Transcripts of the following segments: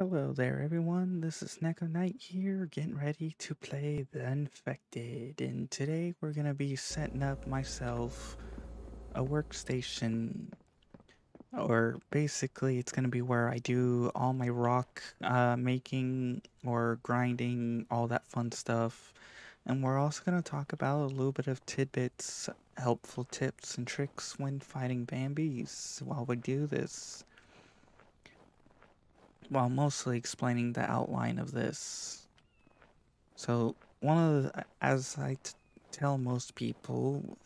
Hello there, everyone. This is Neko Knight here, getting ready to play The Infected. And today we're going to be setting up myself a workstation, or basically, it's going to be where I do all my rock uh, making or grinding, all that fun stuff. And we're also going to talk about a little bit of tidbits, helpful tips, and tricks when fighting Bambies while we do this while mostly explaining the outline of this. So, one of the, as I tell most people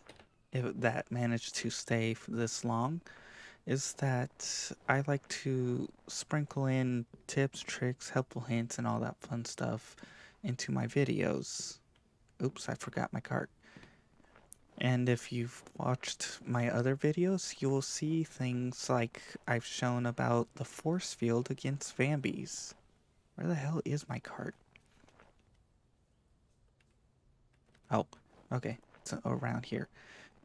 if, that manage to stay for this long, is that I like to sprinkle in tips, tricks, helpful hints, and all that fun stuff into my videos. Oops, I forgot my cart. And if you've watched my other videos, you will see things like I've shown about the force field against Vambies. Where the hell is my cart? Oh, okay. It's around here.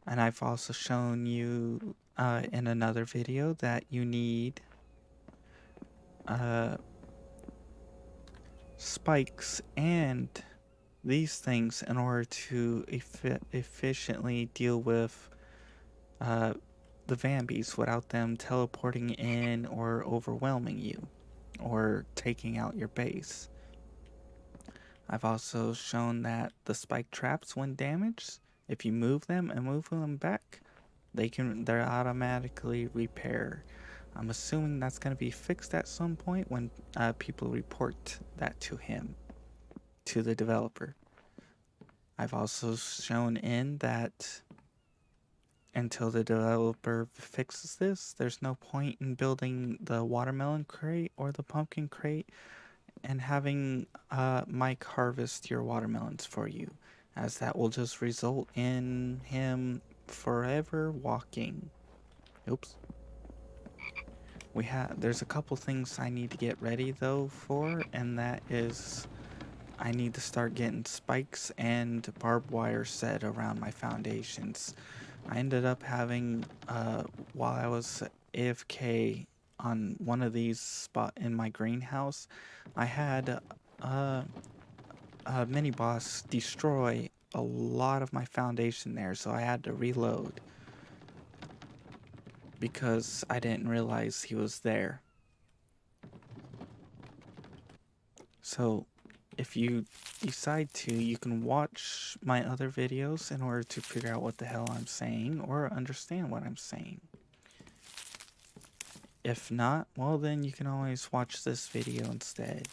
And I've also shown you uh, in another video that you need uh, spikes and these things in order to efficiently deal with uh, the Vambies without them teleporting in or overwhelming you or taking out your base. I've also shown that the spike traps, when damaged, if you move them and move them back, they can they're automatically repair. I'm assuming that's going to be fixed at some point when uh, people report that to him to the developer. I've also shown in that until the developer fixes this, there's no point in building the watermelon crate or the pumpkin crate and having uh, Mike harvest your watermelons for you, as that will just result in him forever walking. Oops. We have there's a couple things I need to get ready though for, and that is I need to start getting spikes and barbed wire set around my foundations. I ended up having, uh, while I was AFK on one of these spot in my greenhouse, I had uh, a mini boss destroy a lot of my foundation there, so I had to reload because I didn't realize he was there. So if you decide to, you can watch my other videos in order to figure out what the hell I'm saying or understand what I'm saying. If not, well then you can always watch this video instead.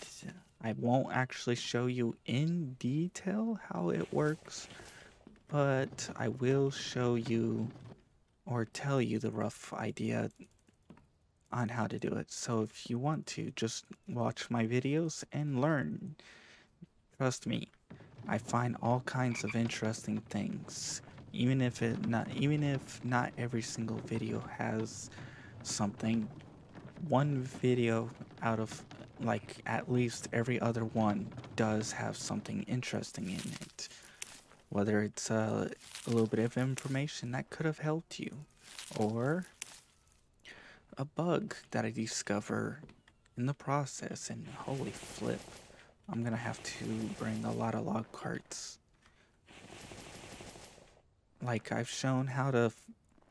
I won't actually show you in detail how it works, but I will show you or tell you the rough idea on how to do it. So if you want to, just watch my videos and learn. Trust me, I find all kinds of interesting things. Even if it not even if not every single video has something, one video out of like at least every other one does have something interesting in it. Whether it's uh, a little bit of information that could have helped you, or a bug that I discover in the process, and holy flip, I'm gonna have to bring a lot of log carts. Like I've shown how to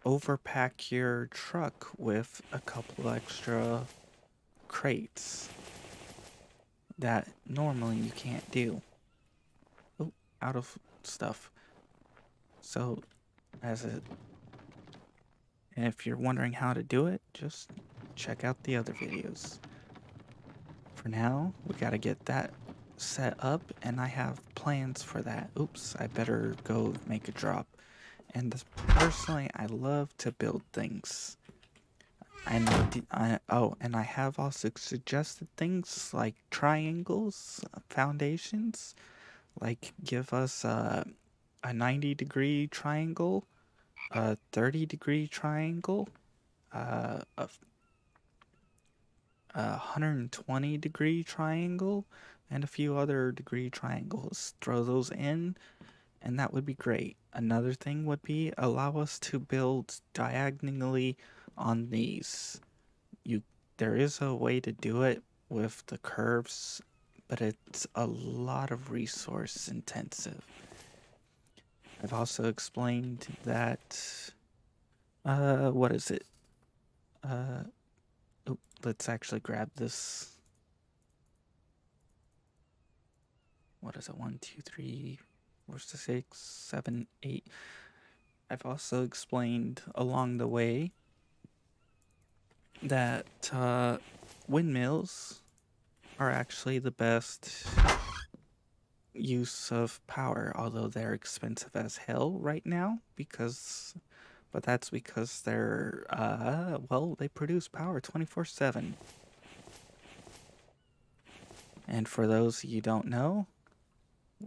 overpack your truck with a couple extra crates that normally you can't do. Oh, out of stuff. So, as and if you're wondering how to do it, just check out the other videos. For now, we gotta get that set up and I have plans for that. Oops, I better go make a drop. And personally, I love to build things. And I, oh, and I have also suggested things like triangles, foundations, like give us a, a 90 degree triangle, a 30 degree triangle, uh, a, a 120 degree triangle, and a few other degree triangles. Throw those in, and that would be great. Another thing would be allow us to build diagonally on these. You, there is a way to do it, with the curves, but it's a lot of resource intensive. I've also explained that, uh, what is it? Uh, oh, let's actually grab this. What is it? One, two, three, four, six, seven, eight. I've also explained along the way that uh, windmills are actually the best use of power, although they're expensive as hell right now because but that's because they're uh well, they produce power 24/7. And for those you don't know,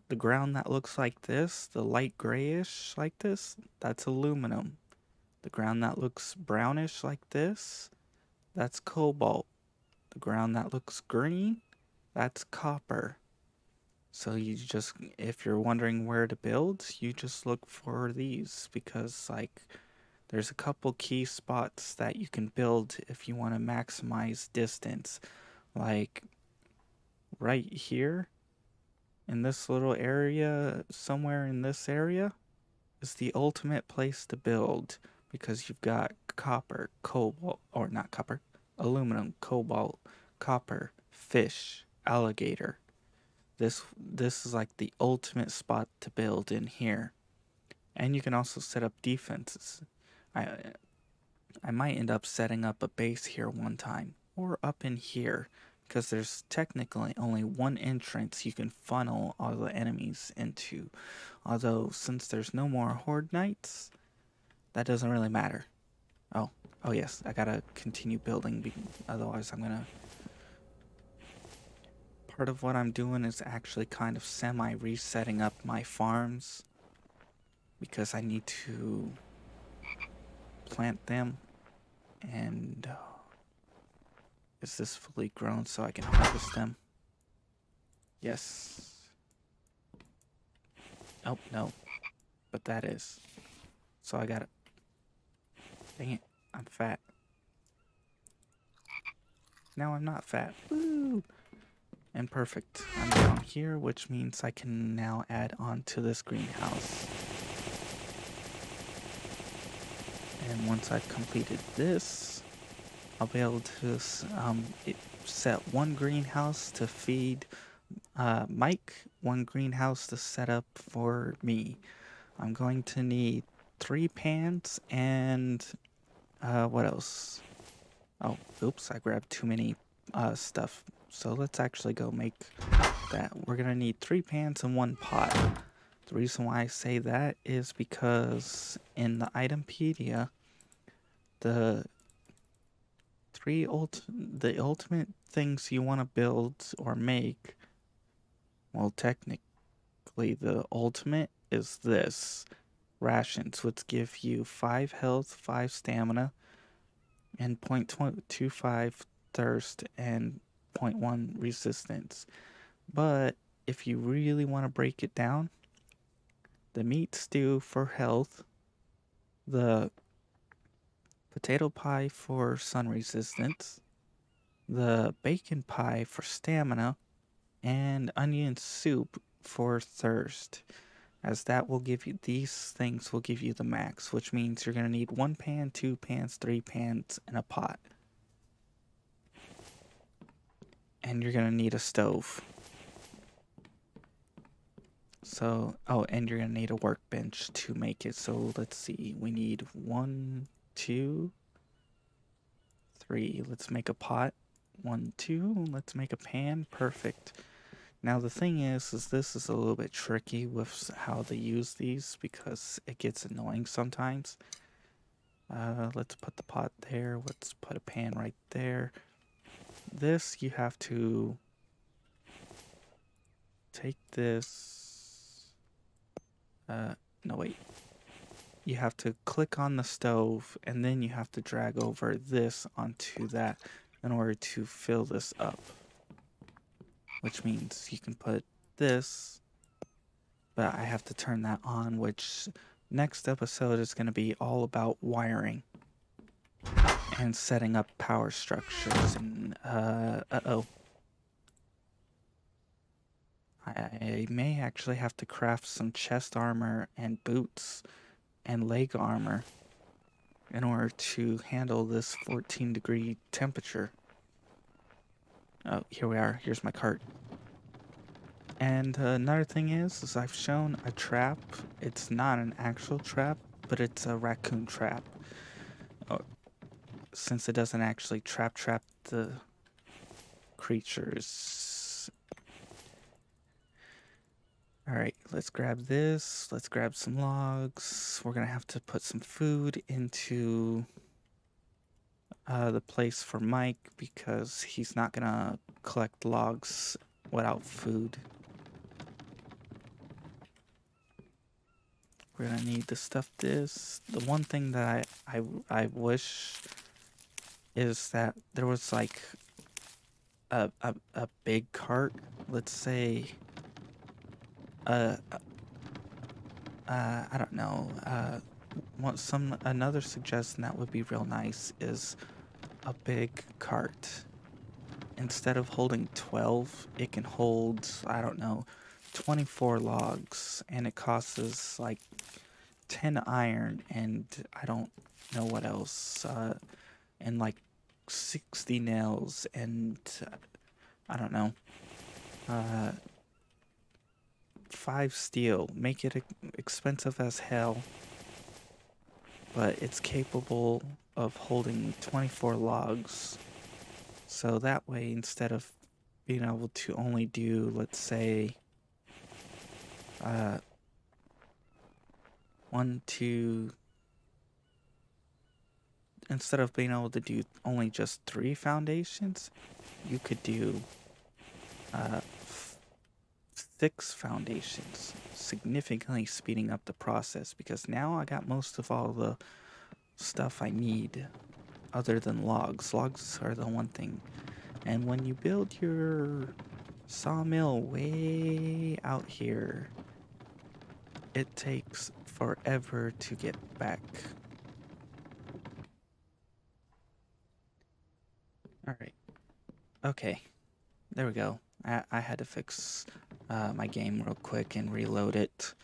the ground that looks like this, the light grayish like this, that's aluminum. The ground that looks brownish like this, that's cobalt. The ground that looks green, that's copper. So you just, if you're wondering where to build, you just look for these because like there's a couple key spots that you can build if you want to maximize distance. Like right here in this little area, somewhere in this area, is the ultimate place to build because you've got copper, cobalt, or not copper, aluminum, cobalt, copper, fish, alligator. This this is like the ultimate spot to build in here. And you can also set up defenses. I I might end up setting up a base here one time or up in here because there's technically only one entrance you can funnel all the enemies into. Although since there's no more horde nights, that doesn't really matter. Oh, oh yes, I gotta continue building, otherwise I'm gonna part of what I'm doing is actually kind of semi resetting up my farms because I need to plant them and uh, is this fully grown so I can harvest them? Yes. Oh, no. But that is. So I got it. Dang it. I'm fat. Now I'm not fat. Woo! And perfect. I'm down here, which means I can now add on to this greenhouse. And once I've completed this, I'll be able to um, set one greenhouse to feed uh, Mike, one greenhouse to set up for me. I'm going to need three pans and uh, what else? Oh, oops, I grabbed too many uh, stuff so let's actually go make that. We're going to need three pans and one pot. The reason why I say that is because in the Itempedia, the three ult the ultimate things you want to build or make, well, technically the ultimate is this. Rations, which give you 5 health, 5 stamina, and 0.25 thirst, and 0.1 resistance. But if you really want to break it down, the meat stew for health, the potato pie for sun resistance, the bacon pie for stamina, and onion soup for thirst. As that will give you, these things will give you the max, which means you're going to need one pan, two pans, three pans, and a pot. and you're gonna need a stove. So, oh, and you're gonna need a workbench to make it. So let's see, we need one, two, three. Let's make a pot. One, two. Let's make a pan. Perfect. Now the thing is, is this is a little bit tricky with how they use these because it gets annoying sometimes. Uh, let's put the pot there. Let's put a pan right there this you have to take this uh no wait you have to click on the stove and then you have to drag over this onto that in order to fill this up. Which means you can put this, but I have to turn that on, which next episode is going to be all about wiring and setting up power structures and uh, uh oh. I may actually have to craft some chest armor and boots and leg armor in order to handle this 14 degree temperature. Oh, here we are. Here's my cart. And uh, another thing is, is I've shown a trap. It's not an actual trap, but it's a raccoon trap. Oh, since it doesn't actually trap trap the creatures. Alright, let's grab this. Let's grab some logs. We're gonna have to put some food into uh, the place for Mike because he's not gonna collect logs without food. We're gonna need to stuff this. The one thing that I, I, I wish is that there was like a, a, a big cart, let's say, uh, uh, I don't know, uh, want some, another suggestion that would be real nice is a big cart. Instead of holding 12, it can hold, I don't know, 24 logs, and it costs like 10 iron, and I don't know what else, uh, and like 60 nails, and uh, I don't know, uh, 5 steel. Make it expensive as hell, but it's capable of holding 24 logs. So that way, instead of being able to only do, let's say, uh, one, two, instead of being able to do only just three foundations, you could do uh, six foundations, significantly speeding up the process because now I got most of all the stuff I need other than logs. Logs are the one thing. And when you build your sawmill way out here, it takes forever to get back. Alright. Okay. There we go. I, I had to fix uh, my game real quick and reload it.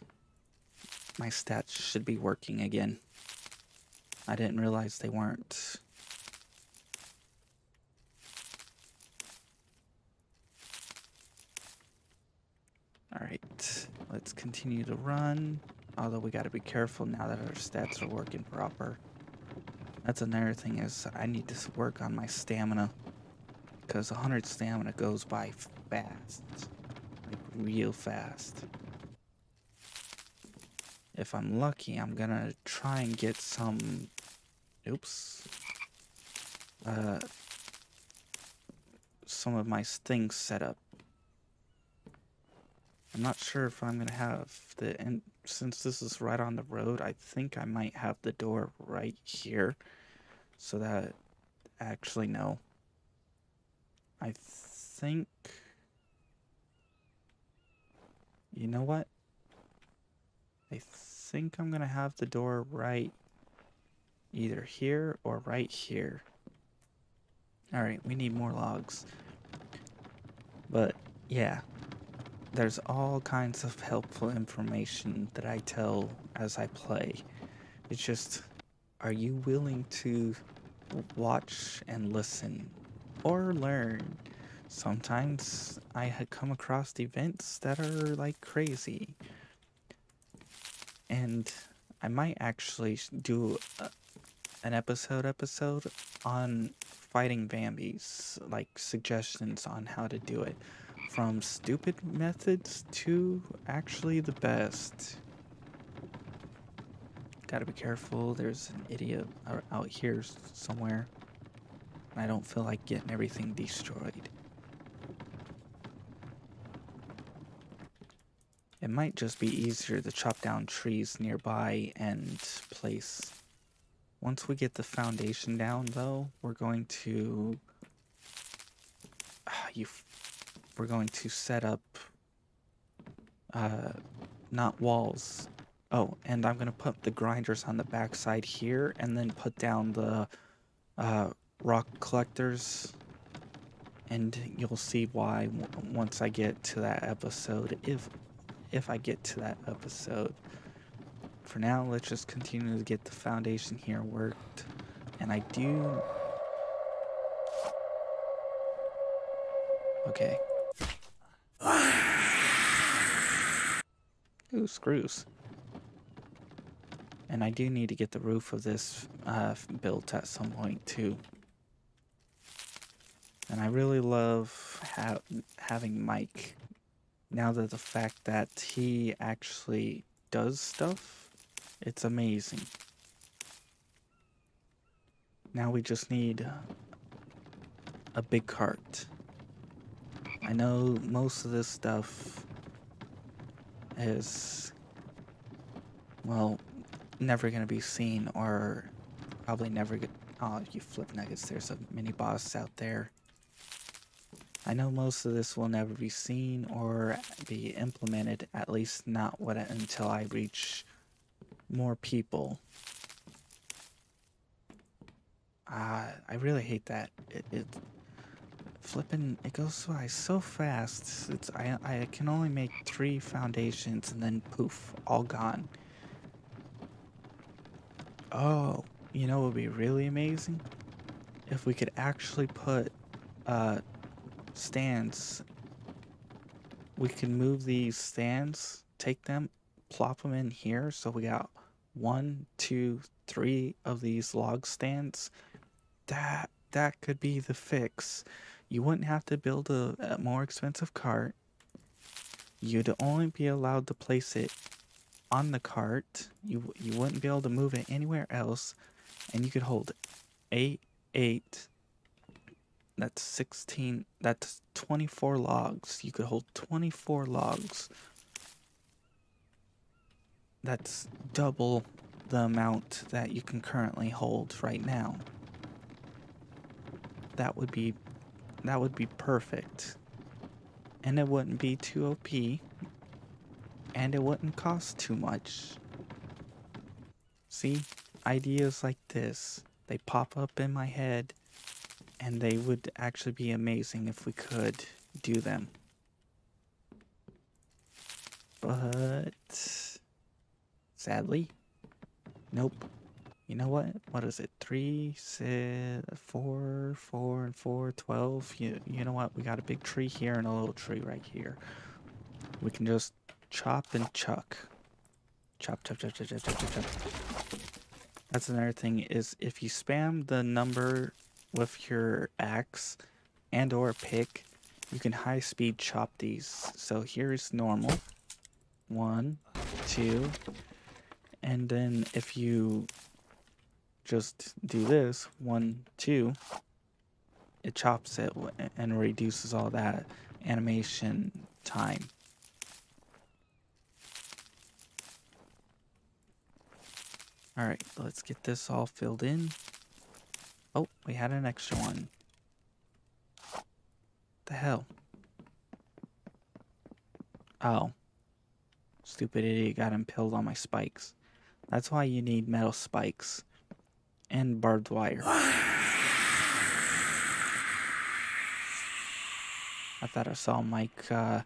My stats should be working again. I didn't realize they weren't. Alright, let's continue to run. Although we gotta be careful now that our stats are working proper. That's another thing is I need to work on my stamina. Because 100 stamina goes by fast. Real fast if I'm lucky, I'm gonna try and get some, oops, uh, some of my things set up. I'm not sure if I'm gonna have the, and since this is right on the road, I think I might have the door right here, so that, actually, no. I think, you know what? I think I'm gonna have the door right either here or right here. Alright, we need more logs. But, yeah. There's all kinds of helpful information that I tell as I play. It's just, are you willing to watch and listen? Or learn? Sometimes I had come across events that are like crazy and I might actually do a, an episode episode on fighting Vambies, like suggestions on how to do it, from stupid methods to actually the best. Gotta be careful, there's an idiot uh, out here somewhere. I don't feel like getting everything destroyed. It might just be easier to chop down trees nearby and place. Once we get the foundation down, though, we're going to... Uh, you, we're going to set up... Uh, not walls. Oh, and I'm going to put the grinders on the backside here, and then put down the uh, rock collectors and you'll see why once I get to that episode if if I get to that episode. For now, let's just continue to get the foundation here worked. And I do Okay. Ooh, screws. And I do need to get the roof of this uh, built at some point too. And I really love ha having Mike. Now that the fact that he actually does stuff, it's amazing. Now we just need a big cart. I know most of this stuff is, well, never going to be seen or probably never get. Oh, you flip nuggets, there's a mini boss out there. I know most of this will never be seen or be implemented, at least not what until I reach more people. Uh, I really hate that. It, it flipping it goes by so fast. It's I I can only make three foundations and then poof, all gone. Oh, you know what would be really amazing? If we could actually put uh stands we can move these stands, take them, plop them in here so we got one, two, three of these log stands. That that could be the fix. You wouldn't have to build a, a more expensive cart. You'd only be allowed to place it on the cart. You you wouldn't be able to move it anywhere else, and you could hold eight eight. That's sixteen. That's twenty four logs. You could hold twenty four logs. That's double the amount that you can currently hold right now. That would be that would be perfect. And it wouldn't be too OP. And it wouldn't cost too much. See? Ideas like this, they pop up in my head. And they would actually be amazing if we could do them. But... Sadly, nope. You know what? What is it? Three, six, four, four, and four, twelve. You, you know what? We got a big tree here and a little tree right here. We can just chop and chuck. Chop, chop, chop, chop, chop, chop, chop, chop. That's another thing is if you spam the number with your axe and or pick, you can high speed chop these. So here's normal. One, two, and then if you just do this, one, two, it chops it and reduces all that animation time. Alright, let's get this all filled in. Oh, we had an extra one. The hell? Oh. Stupid idiot got impaled on my spikes. That's why you need metal spikes and barbed wire. I thought I saw Mike uh,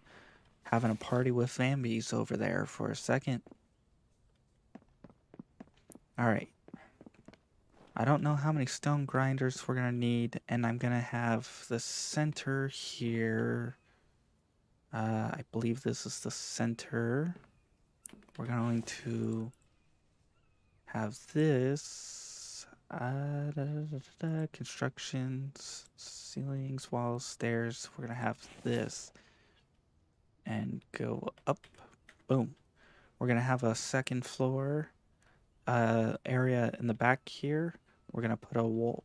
having a party with Vambies over there for a second. Alright. I don't know how many stone grinders we're going to need, and I'm going to have the center here. Uh, I believe this is the center. We're going to have this uh, da, da, da, constructions, ceilings, walls, stairs. We're gonna have this and go up. Boom. We're gonna have a second floor uh, area in the back here. We're gonna put a wall,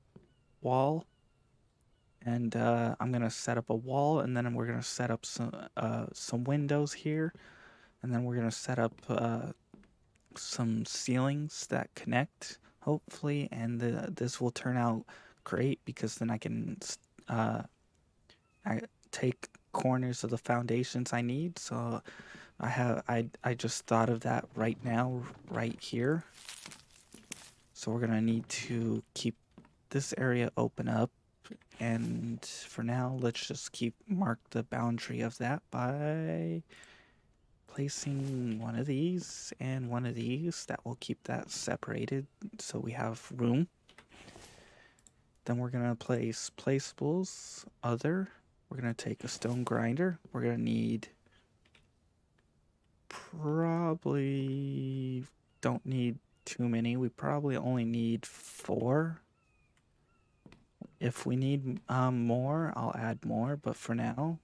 wall, and uh, I'm gonna set up a wall, and then we're gonna set up some uh, some windows here, and then we're gonna set up uh, some ceilings that connect hopefully, and the, this will turn out great because then I can uh, I take corners of the foundations I need. So I have I I just thought of that right now, right here. So we're gonna need to keep this area open up And for now, let's just keep mark the boundary of that by placing one of these and one of these. That will keep that separated so we have room. Then we're to place placeables, other. We're to take a stone grinder. We're to need probably don't need too many. We probably only need four. If we need um, more, I'll add more, but for now,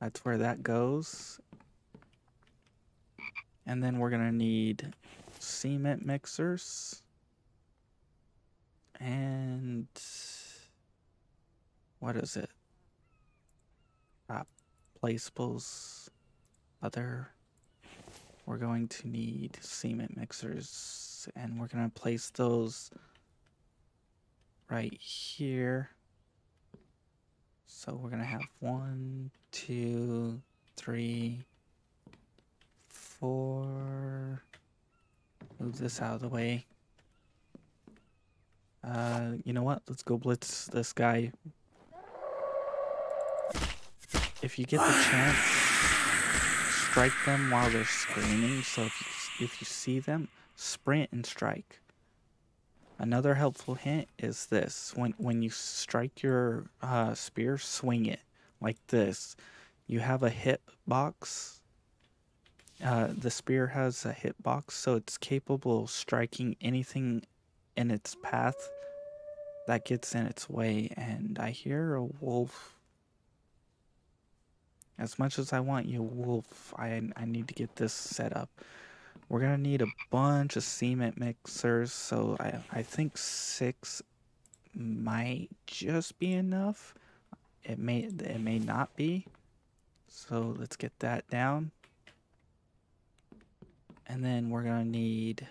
that's where that goes. And then we're to need cement mixers. And what is it? Uh, placeables, other. We're going to need cement mixers, and we're going to place those right here. So we're going to have one, two, three, four. Move this out of the way. Uh, you know what? Let's go blitz this guy. If you get the chance, strike them while they're screaming. So if you, if you see them, sprint and strike. Another helpful hint is this: when when you strike your uh, spear, swing it like this. You have a hit box. Uh, the spear has a hit box, so it's capable of striking anything in its path that gets in its way. And I hear a wolf. As much as I want you, wolf, I I need to get this set up. We're gonna need a bunch of cement mixers, so I, I think six might just be enough. It may it may not be. So let's get that down. And then we're gonna need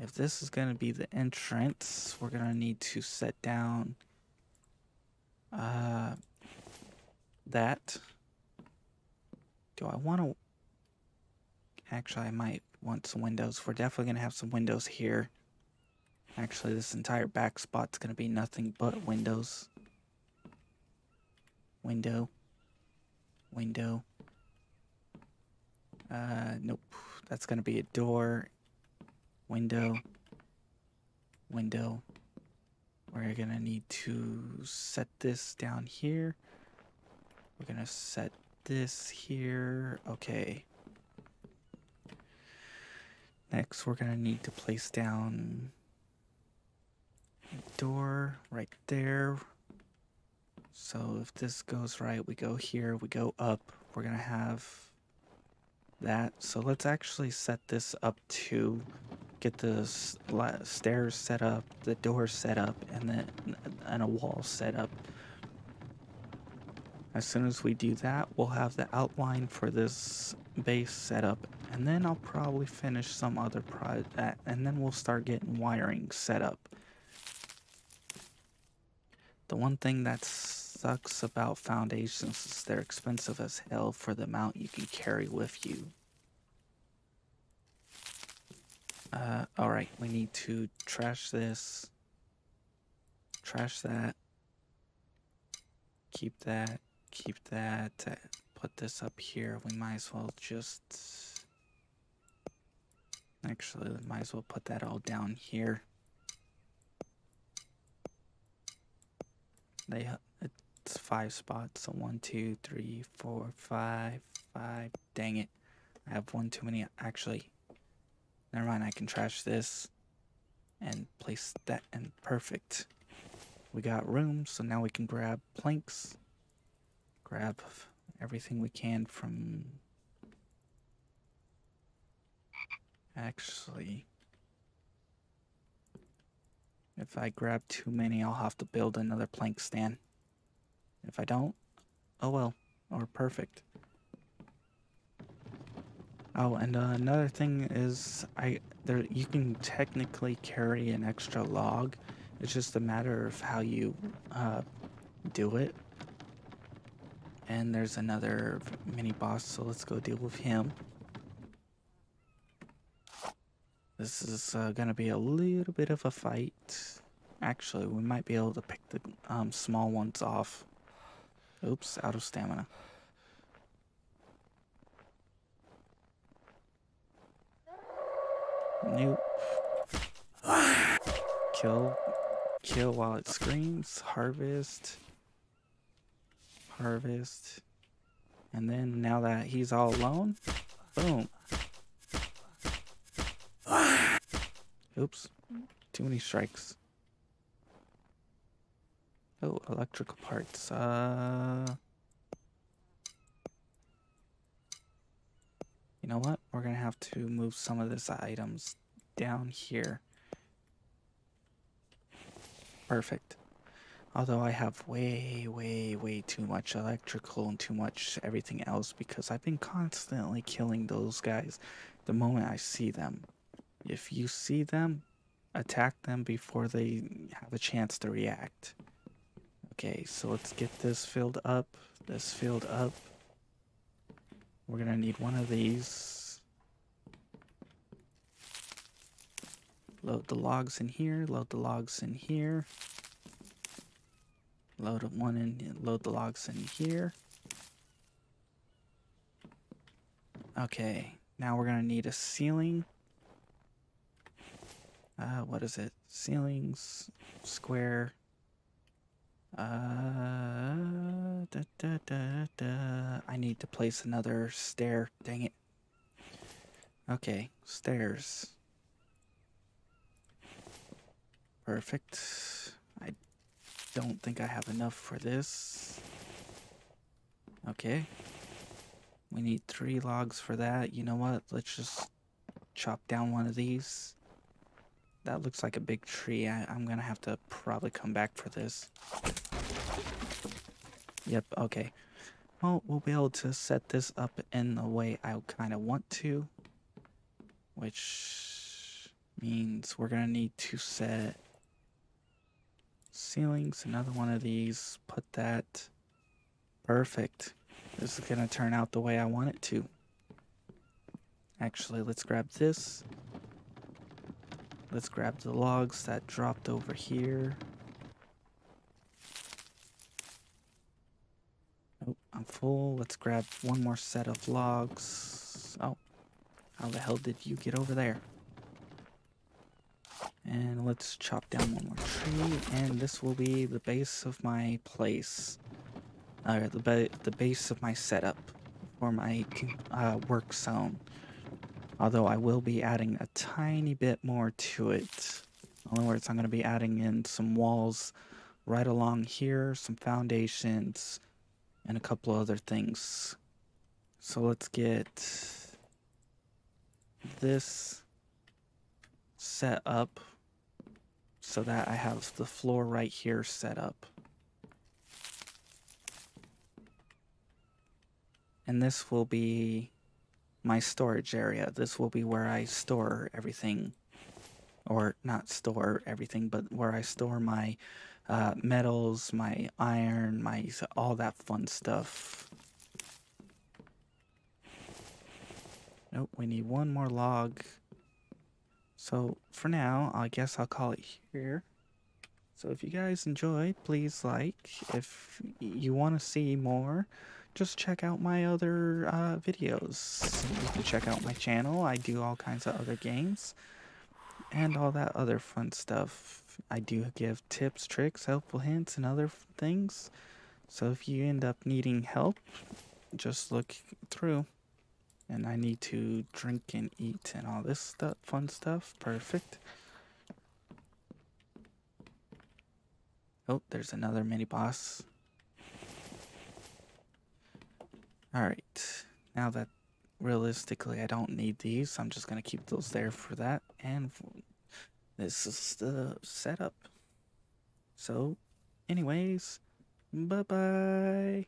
if this is gonna be the entrance, we're gonna need to set down uh that. Do I wanna actually I might want some windows. We're definitely going to have some windows here. Actually, this entire back spot's going to be nothing but windows. Window. Window. Uh, nope. That's going to be a door. Window. Window. We're going to need to set this down here. We're going to set this here. Okay. Next, we're gonna need to place down a door right there. So if this goes right, we go here, we go up. We're gonna have that. So let's actually set this up to get the stairs set up, the door set up, and then and a wall set up. As soon as we do that, we'll have the outline for this base set up and then I'll probably finish some other project and then we'll start getting wiring set up. The one thing that sucks about foundations is they're expensive as hell for the amount you can carry with you. Uh, alright, we need to trash this, trash that, keep that, keep that, uh, put this up here. We might as well just Actually, might as well put that all down here. They it's five spots, so one, two, three, four, five, five. Dang it. I have one too many. Actually, never mind. I can trash this and place that in perfect. We got room, so now we can grab planks, grab everything we can from Actually, if I grab too many, I'll have to build another plank stand. If I don't, oh well, or perfect. Oh, and uh, another thing is, I there you can technically carry an extra log. It's just a matter of how you uh, do it. And there's another mini boss, so let's go deal with him. This is uh, gonna be a little bit of a fight. Actually, we might be able to pick the um, small ones off. Oops, out of stamina. Nope. Kill. Kill while it screams. Harvest. Harvest. And then now that he's all alone, boom. Oops. Too many strikes. Oh, electrical parts. Uh... You know what? We're gonna have to move some of this items down here. Perfect. Although I have way, way, way too much electrical and too much everything else because I've been constantly killing those guys the moment I see them. If you see them, attack them before they have a chance to react. Okay, so let's get this filled up, this filled up. We're gonna need one of these. Load the logs in here, load the logs in here. Load one in, load the logs in here. Okay, now we're gonna need a ceiling. Uh, what is it? Ceilings, square. Uh, da, da, da, da. I need to place another stair. Dang it. Okay, stairs. Perfect. Don't think I have enough for this. Okay. We need three logs for that. You know what? Let's just chop down one of these. That looks like a big tree. I, am gonna have to probably come back for this. Yep, okay. Well, we'll be able to set this up in the way I kind of want to. Which means we're gonna need to set ceilings, another one of these, put that. Perfect. This is gonna turn out the way I want it to. Actually, let's grab this. Let's grab the logs that dropped over here. Oh, I'm full. Let's grab one more set of logs. Oh, how the hell did you get over there? And let's chop down one more tree, and this will be the base of my place. Uh, the, ba the base of my setup for my uh, work zone. Although I will be adding a tiny bit more to it. In other words, I'm going to be adding in some walls right along here, some foundations, and a couple other things. So let's get this set up so that I have the floor right here set up. And this will be my storage area. This will be where I store everything. Or not store everything, but where I store my uh, metals, my iron, my all that fun stuff. Nope, we need one more log. So for now, I guess I'll call it here. So if you guys enjoyed, please like. If you want to see more, just check out my other uh, videos. You can check out my channel. I do all kinds of other games and all that other fun stuff. I do give tips, tricks, helpful hints, and other things. So if you end up needing help, just look through. And I need to drink and eat and all this stuff, fun stuff. Perfect. Oh, there's another mini boss. Alright, now that realistically I don't need these, I'm just going to keep those there for that. And this is the setup. So, anyways, bye-bye.